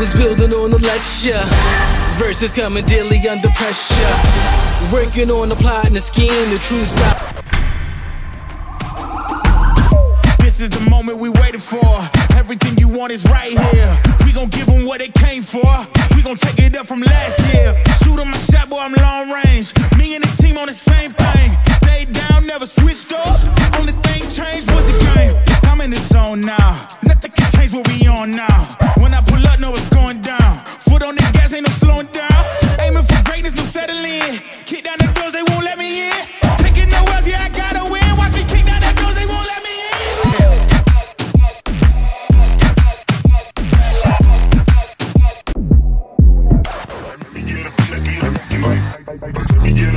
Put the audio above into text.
was building on the lecture. Verses coming daily under pressure. Working on the plot and the scheme, the true stop. This is the moment we waited for. Everything you want is right here. We gon' give them what they came for. We gon' take it up from last year. Shoot on my shot, boy, I'm long range. Me and the team on the same thing. Stayed down, never switched up. Only thing changed was the game. I'm in the zone now. Nothing can change what we on now. Thank you.